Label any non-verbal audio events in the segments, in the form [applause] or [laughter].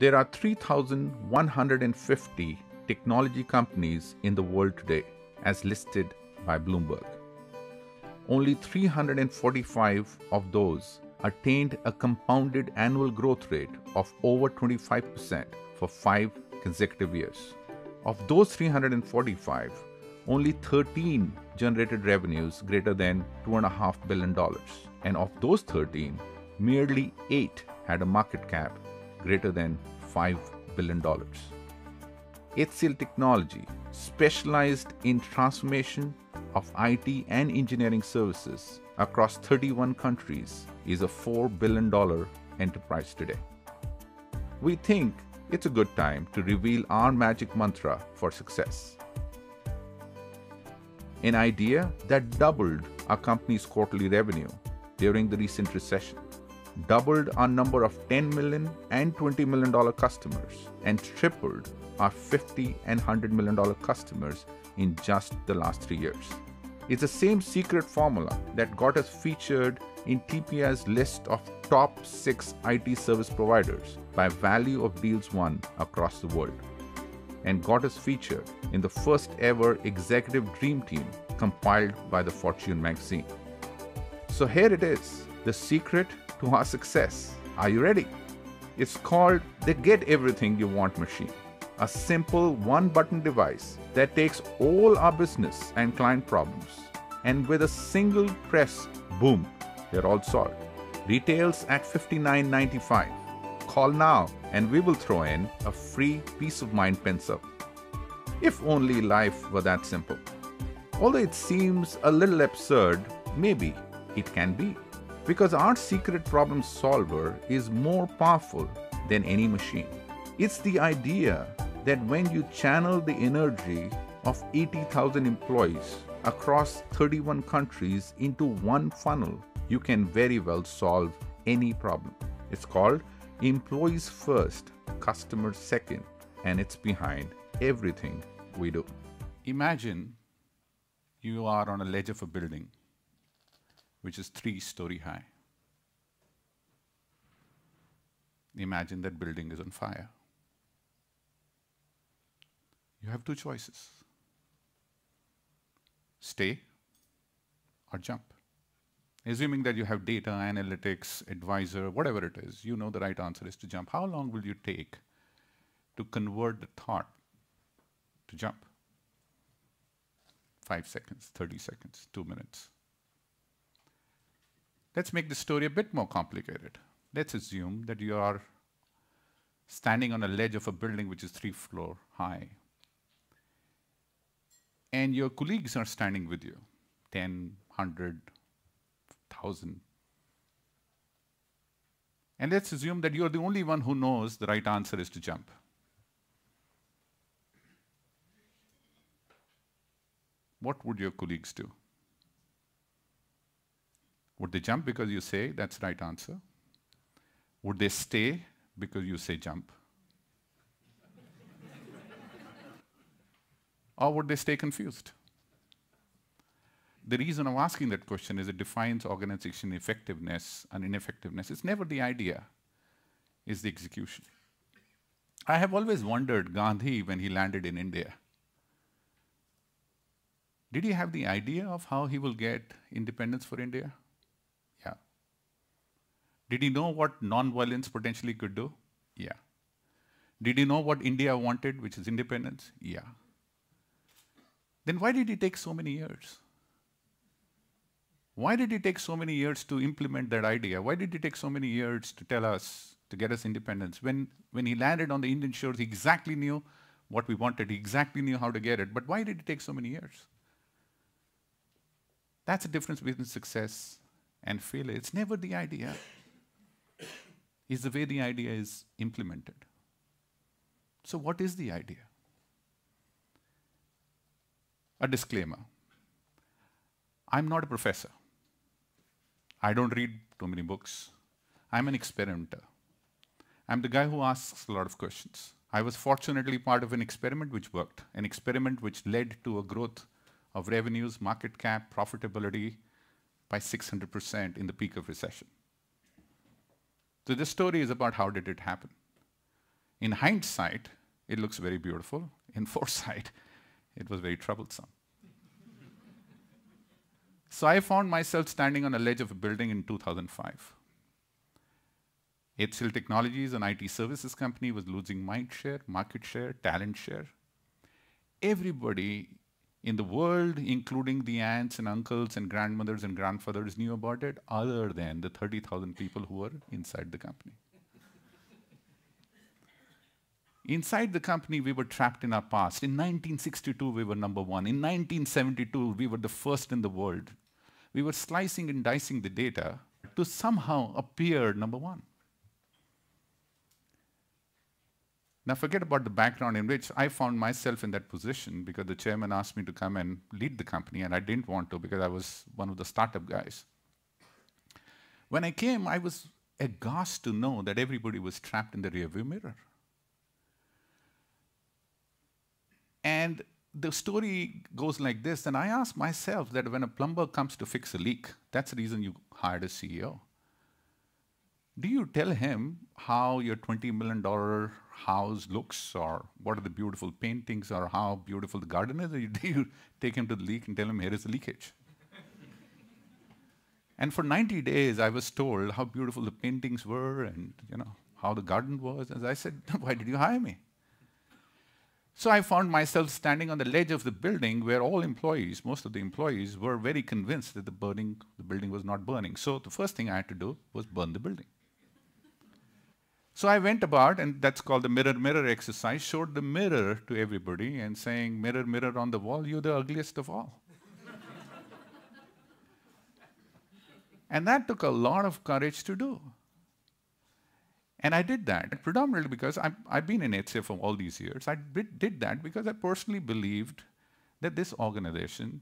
There are 3,150 technology companies in the world today, as listed by Bloomberg. Only 345 of those attained a compounded annual growth rate of over 25% for five consecutive years. Of those 345, only 13 generated revenues greater than $2.5 billion. And of those 13, merely 8 had a market cap greater than $5 billion. HCL Technology, specialized in transformation of IT and engineering services across 31 countries, is a $4 billion enterprise today. We think it's a good time to reveal our magic mantra for success. An idea that doubled our company's quarterly revenue during the recent recession, doubled our number of 10 million and 20 million dollar customers, and tripled our 50 and 100 million dollar customers in just the last three years. It's the same secret formula that got us featured in TPI's list of top six IT service providers by value of deals won across the world, and got us featured in the first ever executive dream team compiled by the Fortune magazine. So here it is the secret to our success. Are you ready? It's called the Get Everything You Want machine a simple one button device that takes all our business and client problems and with a single press, boom, they're all solved. Retails at $59.95. Call now and we will throw in a free peace of mind pencil. If only life were that simple. Although it seems a little absurd, maybe it can be. Because our secret problem solver is more powerful than any machine. It's the idea that when you channel the energy of 80,000 employees across 31 countries into one funnel, you can very well solve any problem. It's called Employees First, Customers Second, and it's behind everything we do. Imagine you are on a ledge of a building which is three story high. Imagine that building is on fire. You have two choices stay or jump. Assuming that you have data, analytics, advisor, whatever it is, you know the right answer is to jump. How long will you take to convert the thought to jump? Five seconds, 30 seconds, two minutes. Let's make the story a bit more complicated. Let's assume that you are standing on a ledge of a building which is three floor high and your colleagues are standing with you 10, 100, 1000. And let's assume that you're the only one who knows the right answer is to jump. What would your colleagues do? Would they jump because you say that's right answer? Would they stay because you say jump? [laughs] Or would they stay confused? The reason I'm asking that question is it defines organization effectiveness and ineffectiveness. It's never the idea, it's the execution. I have always wondered Gandhi when he landed in India. Did he have the idea of how he will get independence for India? Did he know what non-violence potentially could do? Yeah. Did he know what India wanted, which is independence? Yeah. Then why did it take so many years? Why did it take so many years to implement that idea? Why did it take so many years to tell us, to get us independence? When, when he landed on the Indian shores, he exactly knew what we wanted, he exactly knew how to get it. But why did it take so many years? That's the difference between success and failure. It's never the idea, it's the way the idea is implemented. So, what is the idea? A disclaimer I'm not a professor. I don't read too many books. I'm an experimenter. I'm the guy who asks a lot of questions. I was fortunately part of an experiment which worked, an experiment which led to a growth of revenues, market cap, profitability by 600% in the peak of recession. So this story is about how did it happen. In hindsight, it looks very beautiful. In [laughs] foresight, it was very troublesome. so I found myself standing on a ledge of a building in 2005. HCL Technologies, an IT services company, was losing mind share, market share, talent share. Everybody in the world, including the aunts and uncles and grandmothers and grandfathers, knew about it, other than the 30,000 people who were inside the company. Inside the company, we were trapped in our past. In 1962, we were number one. In 1972, we were the first in the world. We were slicing and dicing the data to somehow appear number one. Now, forget about the background in which I found myself in that position because the chairman asked me to come and lead the company, and I didn't want to because I was one of the startup guys. When I came, I was aghast to know that everybody was trapped in the rearview mirror. And the story goes like this, and I ask myself that when a plumber comes to fix a leak, that's the reason you hired a CEO. Do you tell him how your $20 million house looks or what are the beautiful paintings or how beautiful the garden is? Or [laughs] do you take him to the leak and tell him, here is the leakage? and for 90 days, I was told how beautiful the paintings were and, you know, how the garden was. And I said, [laughs] why did you hire me? So I found myself standing on the ledge of the building where all employees, most of the employees, were very convinced that the burning, the building was not burning. So the first thing I had to do was burn the building. So I went about, and that's called the mirror mirror exercise, showed the mirror to everybody and saying, Mirror, mirror on the wall, you're the ugliest of all. [laughs] and that took a lot of courage to do. And I did that predominantly because i have been in HCL for all these years. I did that because I personally believed that this organization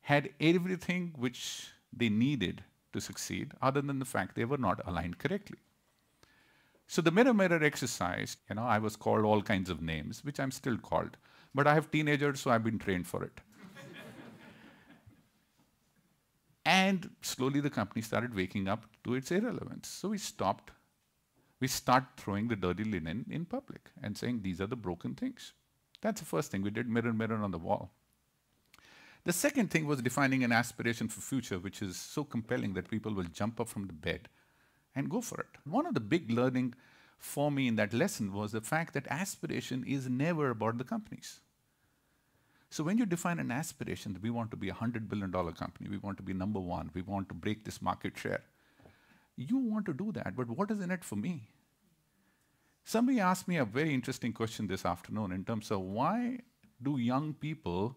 had everything which they needed to succeed, other than the fact they were not aligned correctly. So the mirror mirror exercise, you know, I was called all kinds of names, which I'm still called. But I have teenagers, so I've been trained for it. [laughs] and slowly the company started waking up to its irrelevance. So we stopped. We start throwing the dirty linen in public and saying these are the broken things. That's the first thing we did, mirror, mirror on the wall. The second thing was defining an aspiration for future, which is so compelling that people will jump up from the bed and go for it. One of the big learning for me in that lesson was the fact that aspiration is never about the companies. So when you define an aspiration that we want to be a $100 billion company, we want to be number one, we want to break this market share, you want to do that, but what is in it for me? Somebody asked me a very interesting question this afternoon in terms of why do young people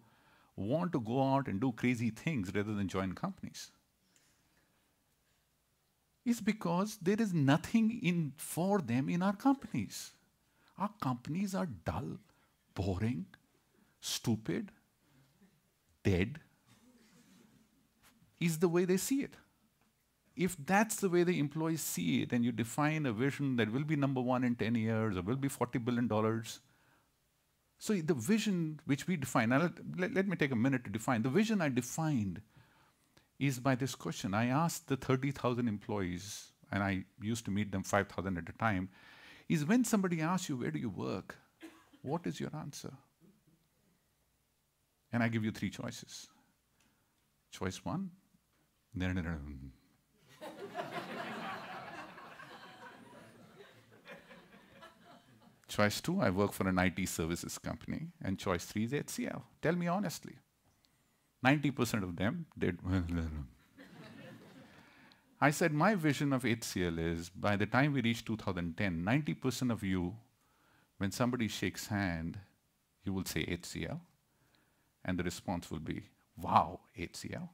want to go out and do crazy things rather than join companies? Is because there is nothing in for them in our companies. Our companies are dull, boring, stupid, dead, is the way they see it. If that's the way the employees see it, and you define a vision that will be number one in 10 years or will be $40 billion, so the vision which we define, let, let, let me take a minute to define. The vision I defined is by this question. I asked the 30,000 employees, and I used to meet them 5,000 at a time, is when somebody asks you, where do you work? What is your answer? And I give you three choices. Choice one, [laughs] choice two, I work for an IT services company. And choice three is HCL. Tell me honestly. 90% of them did. I said, my vision of HCL is by the time we reach 2010, 90% of you, when somebody shakes hand, you will say HCL, and the response will be, wow, HCL.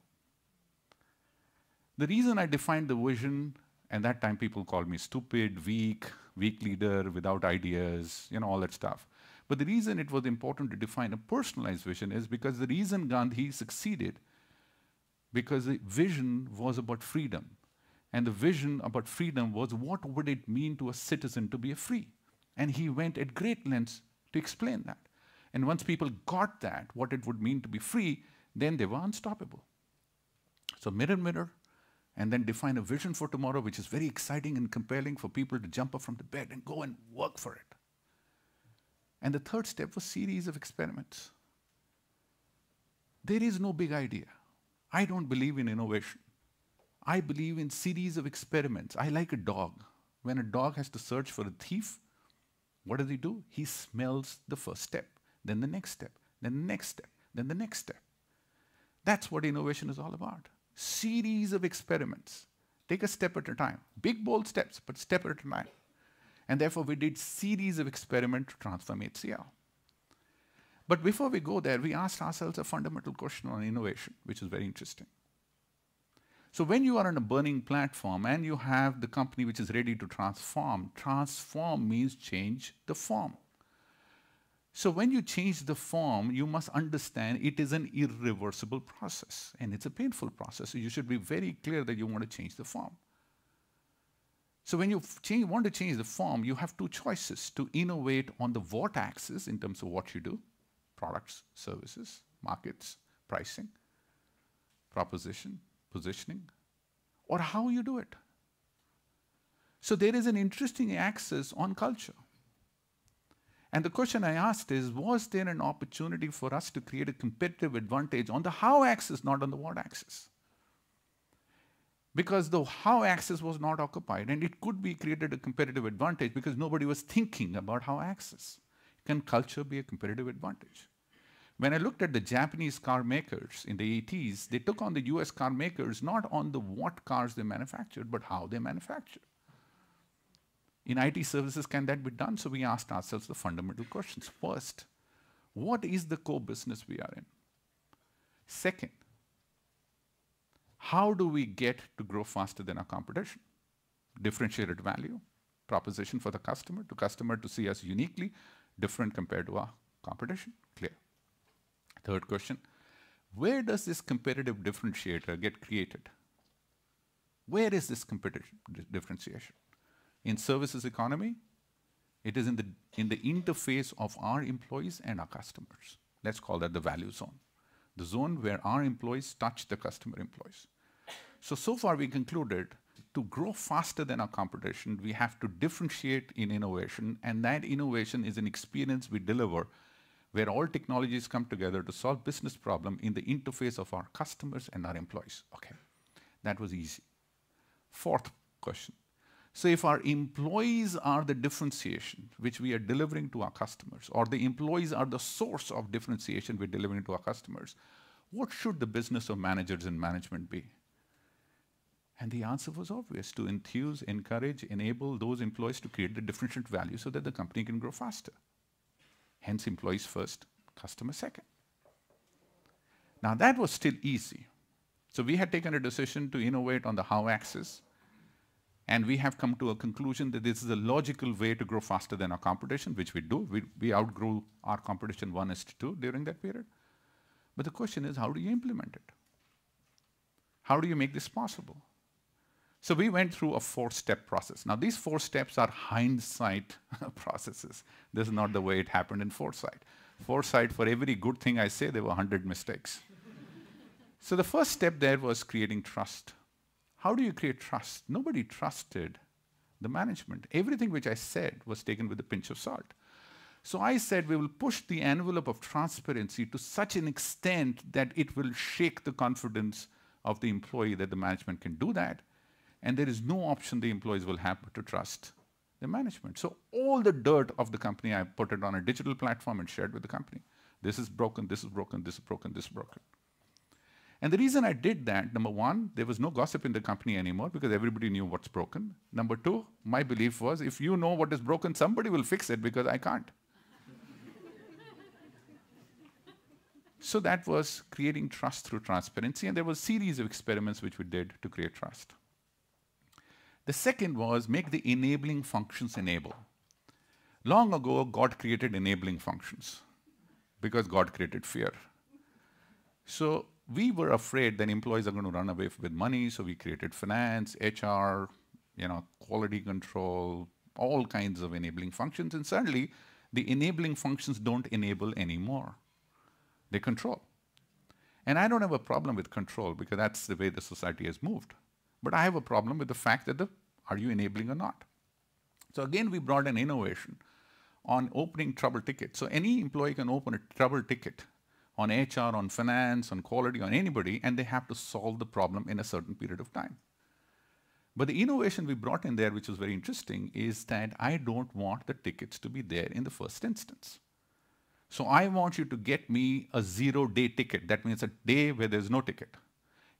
The reason I defined the vision, and that time people called me stupid, weak, weak leader, without ideas, you know, all that stuff. But the reason it was important to define a personalized vision is because the reason Gandhi succeeded, because the vision was about freedom. And the vision about freedom was what would it mean to a citizen to be free? And he went at great lengths to explain that. And once people got that, what it would mean to be free, then they were unstoppable. So mirror, mirror, and then define a vision for tomorrow, which is very exciting and compelling for people to jump up from the bed and go and work for it. And the third step was series of experiments. There is no big idea. I don't believe in innovation. I believe in series of experiments. I like a dog. When a dog has to search for a thief, what does he do? He smells the first step, then the next step, then the next step, then the next step. That's what innovation is all about. Series of experiments. Take a step at a time. Big, bold steps, but step at a time. And therefore, we did series of experiments to transform HCL. But before we go there, we asked ourselves a fundamental question on innovation, which is very interesting. So when you are on a burning platform and you have the company which is ready to transform, transform means change the form. So when you change the form, you must understand it is an irreversible process and it's a painful process. So you should be very clear that you want to change the form. So when you change, want to change the form, you have two choices to innovate on the what axis in terms of what you do, products, services, markets, pricing, proposition, positioning, or how you do it. So there is an interesting axis on culture. And the question I asked is, was there an opportunity for us to create a competitive advantage on the how axis, not on the what axis? Because the how axis was not occupied, and it could be created a competitive advantage because nobody was thinking about how access. Can culture be a competitive advantage? When I looked at the Japanese car makers in the 80s, they took on the US car makers not on the what cars they manufactured, but how they manufactured. In IT services, can that be done? So we asked ourselves the fundamental questions. First, what is the core business we are in? Second, how do we get to grow faster than our competition? Differentiated value, proposition for the customer, to customer to see us uniquely different compared to our competition. Clear. Third question, where does this competitive differentiator get created? Where is this competitive differentiation? In services economy, it is in the, in the interface of our employees and our customers. Let's call that the value zone. The zone where our employees touch the customer employees. So, so far we concluded to grow faster than our competition, we have to differentiate in innovation, and that innovation is an experience we deliver where all technologies come together to solve business problem in the interface of our customers and our employees. Okay, that was easy. Fourth question. So if our employees are the differentiation which we are delivering to our customers, or the employees are the source of differentiation we're delivering to our customers, what should the business of managers and management be? And the answer was obvious to enthuse, encourage, enable those employees to create the differentiated value so that the company can grow faster. Hence, employees first, customer second. Now, that was still easy. So, we had taken a decision to innovate on the how axis, and we have come to a conclusion that this is a logical way to grow faster than our competition, which we do. We, we outgrew our competition 1 is to 2 during that period. But the question is, how do you implement it? How do you make this possible? So we went through a four-step process. Now, these four steps are hindsight [laughs] processes. This is not the way it happened in foresight. Foresight, for every good thing I say, there were 100 mistakes. so the first step there was creating trust. How do you create trust? Nobody trusted the management. Everything which I said was taken with a pinch of salt. So I said we will push the envelope of transparency to such an extent that it will shake the confidence of the employee that the management can do that and there is no option the employees will have to trust the management. So all the dirt of the company, I put it on a digital platform and shared with the company. This is broken, this is broken, this is broken, this is broken. And the reason I did that, number one, there was no gossip in the company anymore because everybody knew what's broken. Number two, my belief was if you know what is broken, somebody will fix it because I can't. [laughs] so that was creating trust through transparency, and there was a series of experiments which we did to create trust. The second was make the enabling functions enable. Long ago, God created enabling functions because God created fear. So we were afraid that employees are going to run away with money, so we created finance, HR, you know, quality control, all kinds of enabling functions, and suddenly the enabling functions don't enable anymore. They control. And I don't have a problem with control because that's the way the society has moved. But I have a problem with the fact that the, are you enabling or not? So again, we brought an innovation on opening trouble tickets. So any employee can open a trouble ticket on HR, on finance, on quality, on anybody, and they have to solve the problem in a certain period of time. But the innovation we brought in there, which was very interesting, is that I don't want the tickets to be there in the first instance. So I want you to get me a zero day ticket. That means a day where there's no ticket.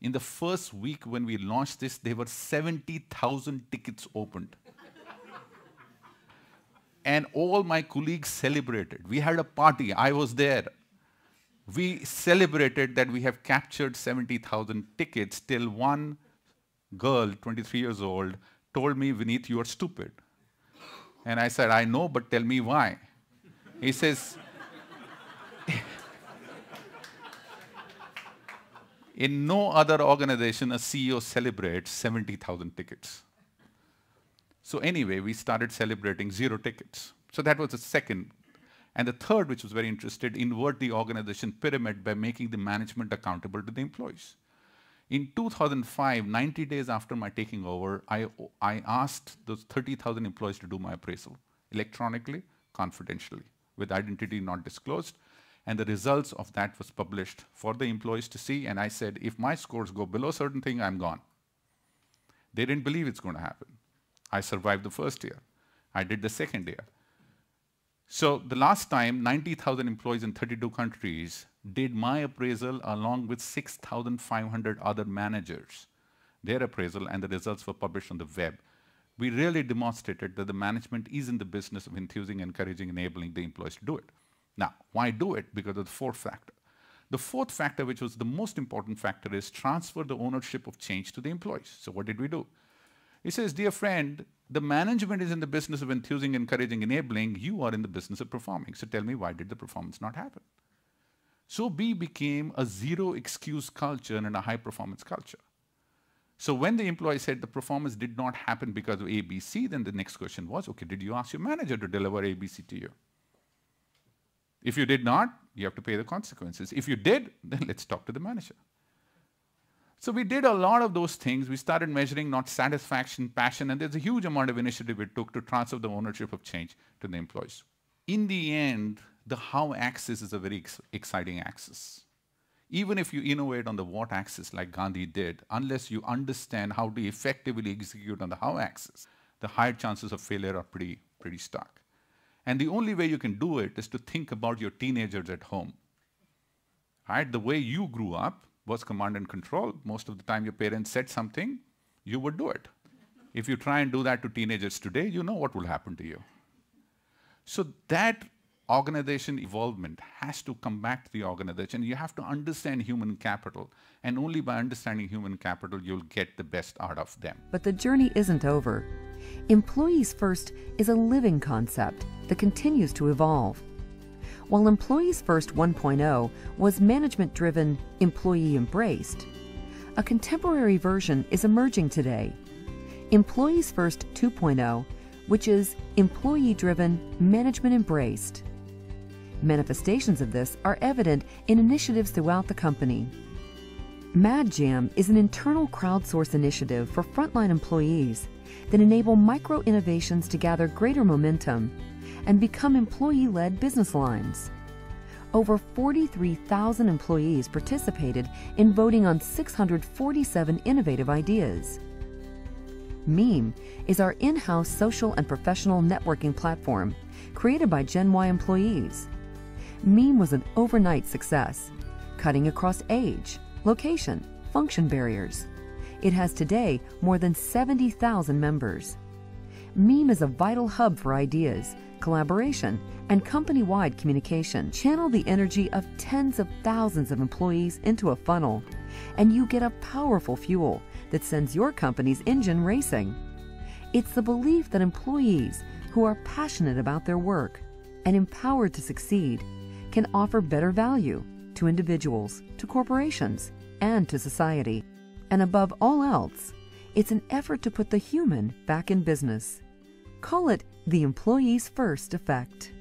In the first week when we launched this, there were 70,000 tickets opened. and all my colleagues celebrated. We had a party. I was there. We celebrated that we have captured 70,000 tickets till one girl, 23 years old, told me, Vineet, you are stupid. And I said, I know, but tell me why. He says, In no other organization, a CEO celebrates 70,000 tickets. So anyway, we started celebrating zero tickets. So that was the second. And the third, which was very interested, invert the organization pyramid by making the management accountable to the employees. In 2005, 90 days after my taking over, I, I asked those 30,000 employees to do my appraisal electronically, confidentially, with identity not disclosed. And the results of that was published for the employees to see. And I said, if my scores go below certain thing, I'm gone. They didn't believe it's going to happen. I survived the first year. I did the second year. So the last time, 90,000 employees in 32 countries did my appraisal along with 6,500 other managers, their appraisal, and the results were published on the web. We really demonstrated that the management is in the business of enthusing, encouraging, enabling the employees to do it. Now, why do it? Because of the fourth factor. The fourth factor, which was the most important factor, is transfer the ownership of change to the employees. So what did we do? He says, dear friend, the management is in the business of enthusing, encouraging, enabling. You are in the business of performing. So tell me, why did the performance not happen? So B became a zero excuse culture and a high performance culture. So when the employee said the performance did not happen because of ABC, then the next question was, okay, did you ask your manager to deliver ABC to you? If you did not, you have to pay the consequences. If you did, then let's talk to the manager. So we did a lot of those things. We started measuring not satisfaction, passion, and there's a huge amount of initiative we took to transfer the ownership of change to the employees. In the end, the how axis is a very ex exciting axis. Even if you innovate on the what axis like Gandhi did, unless you understand how to effectively execute on the how axis, the higher chances of failure are pretty, pretty stark. And the only way you can do it is to think about your teenagers at home. Right? The way you grew up was command and control. Most of the time your parents said something, you would do it. If you try and do that to teenagers today, you know what will happen to you. So that organization involvement has to come back to the organization. You have to understand human capital. And only by understanding human capital, you'll get the best out of them. But the journey isn't over. Employees First is a living concept that continues to evolve. While Employees First 1.0 was management driven, employee embraced, a contemporary version is emerging today. Employees First 2.0, which is employee driven, management embraced. Manifestations of this are evident in initiatives throughout the company. MadJam is an internal crowdsource initiative for frontline employees that enable micro innovations to gather greater momentum and become employee led business lines. Over 43,000 employees participated in voting on 647 innovative ideas. Meme is our in house social and professional networking platform created by Gen Y employees. Meme was an overnight success, cutting across age, location, function barriers. It has today more than 70,000 members. Meme is a vital hub for ideas, collaboration, and company wide communication. Channel the energy of tens of thousands of employees into a funnel, and you get a powerful fuel that sends your company's engine racing. It's the belief that employees who are passionate about their work and empowered to succeed can offer better value to individuals, to corporations, and to society. And above all else, it's an effort to put the human back in business. Call it the Employees First Effect.